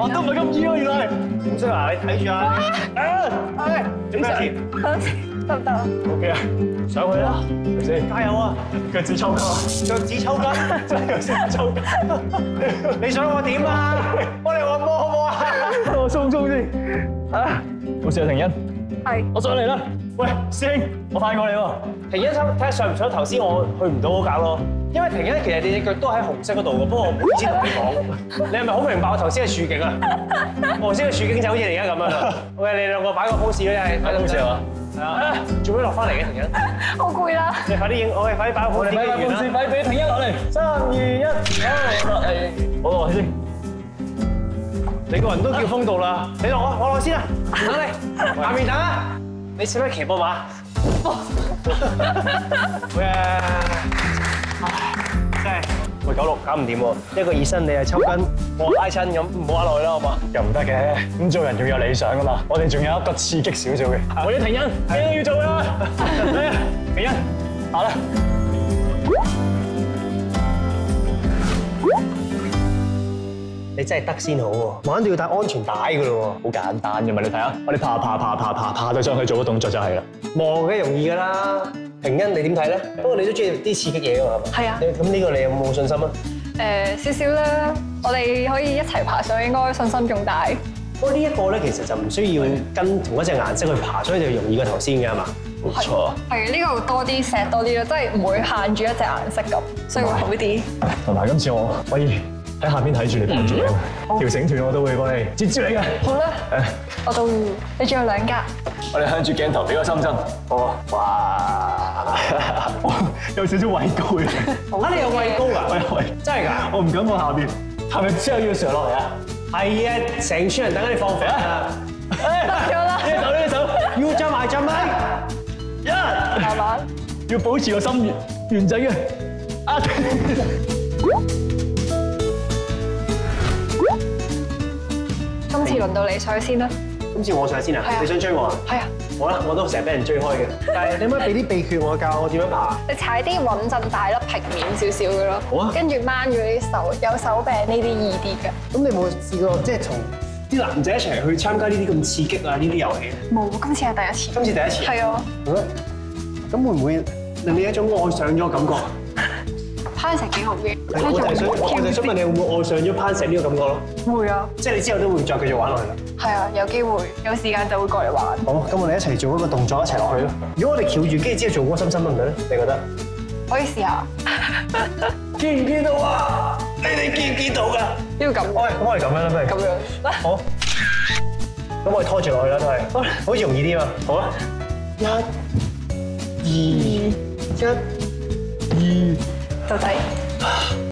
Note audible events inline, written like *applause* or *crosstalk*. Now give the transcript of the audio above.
哇，都唔係咁易咯，原來。咁所以話你睇住啊！啊，整實。等先得唔得啊？OK 啊，上去啦，係咪先？加油啊！腳趾抽筋，腳趾抽筋，真係腳趾抽筋。*laughs* 你想我點啊？*laughs* 幫你按摩好唔好啊？我鬆鬆先。啊，冇事啊，婷欣，係。我上嚟啦。喂，師兄，我快過你喎。停一抽，睇下上唔上頭先我去唔到嗰格咯。因為停一其實你隻腳都喺紅色嗰度嘅，不過我唔知同你講。你係咪好明白我頭先嘅處境啊？我 *laughs* 頭先嘅處境就好似你而家咁樣啦。*laughs* 喂，你兩個擺個 pose 啦，係擺個 pose 係嘛？係啊。做咩落翻嚟嘅停一？*laughs* 好攰啦。你快啲影，我哋快啲擺個 pose 你快啲先，快俾婷欣落嚟。三二一，好落嚟。我先。你個人都叫風度啦，你落我，我落先啦，唔等你，*laughs* 下面等啊！你使唔識騎膊馬？*laughs* 好嘅，真係。喂九六搞唔掂喎，一個熱身你係抽筋，我拉親咁，唔好玩落去啦，好嘛？又唔得嘅，咁做人要有理想噶嘛。我哋仲有一個刺激少少嘅，我要停欣，你都要做啊，*laughs* 停欣，好啦。你真係得先好喎，玩都要帶安全帶噶咯好簡單嘅嘛，你睇下，我哋爬爬爬爬爬爬到上去做個動作就係啦。望梗容易噶啦。平欣你點睇咧？不過你都中意啲刺激嘢噶嘛，係？啊咁呢個你有冇信心啊？誒少少啦，我哋可以一齊爬上，應該信心仲大。不過呢一個咧，其實就唔需要跟同一隻顏色去爬，所以就容易過頭先嘅係嘛？冇錯。係呢個多啲石多啲咯，即係唔會限住一隻顏色咁，所以會好啲。同埋今次我可以喺下邊睇住你綁住我，條繩斷我都會幫你接住你嘅。好啦，誒，我到你仲有兩格。我哋向住鏡頭俾個心心。好啊！哇，*laughs* 有少少畏高嘅。啊，你有畏高㗎？*laughs* 喂喂，真係㗎？我唔敢望下邊，係咪之後要上落嚟啊？係啊，成村人等緊你放肥啊！得咗啦，*laughs* 呢手呢手，要浸埋浸咪，一慢慢。要保持個心完完整嘅。啊！輪到你上去先啦。今次我上先啊！你想追我啊？係啊，好啦，我都成日俾人追開嘅。但係你可唔可以俾啲秘訣我教我點樣爬？你踩啲穩陣大粒平面少少嘅咯。好啊跟住掹住啲手，有手柄呢啲易啲嘅。咁你有冇試過即係同啲男仔一齊去參加呢啲咁刺激啊呢啲遊戲咧？冇，今次係第一次。今次第一次。係啊。咁會唔會令你一種愛上咗感覺？攀石幾好嘅。我就係想，我就想問你會唔會愛上咗攀石呢個感覺咯？會啊，即係你之後都會再繼續玩落去啦。係啊，有機會有時間就會過嚟玩。好，咁我哋一齊做一個動作，一齊落去咯。如果我哋翹住，跟住之後做嗰個心心得唔得咧？你覺得？可以試下。見唔見到啊？你哋見唔見到㗎？要咁喂，咁我哋咁樣啦，不如。咁樣。好。咁我哋拖住落去啦，都係。好，好似容易啲嘛。好啊。一、二、一、二。到底。